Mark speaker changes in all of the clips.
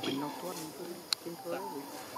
Speaker 1: Pinocchio, pintura, pintura.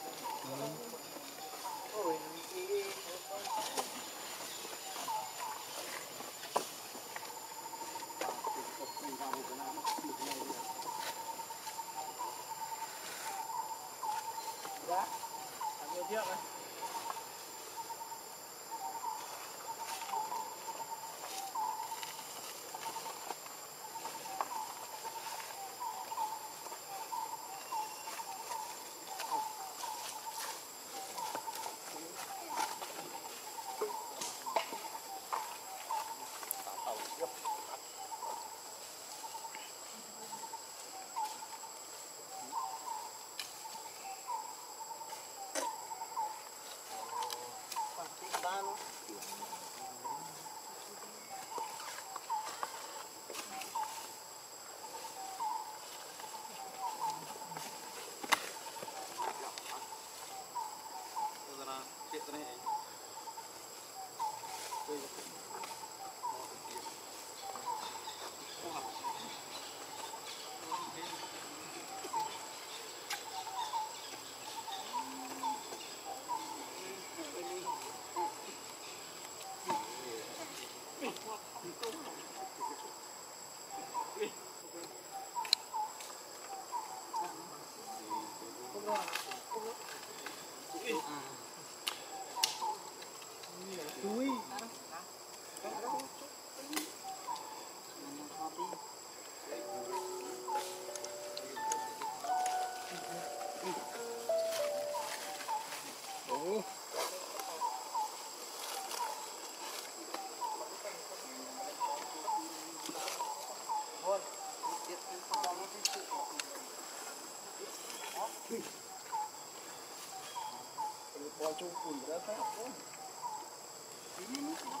Speaker 1: 음. you anymore. Çok kundra da muito Benim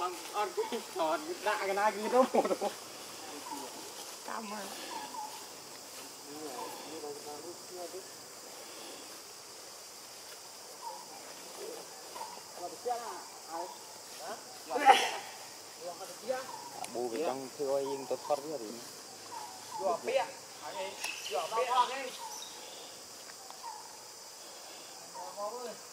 Speaker 2: Bang, on cái thọt đã cái na
Speaker 3: ơi nhưng tôi thoát cái gì
Speaker 1: Dua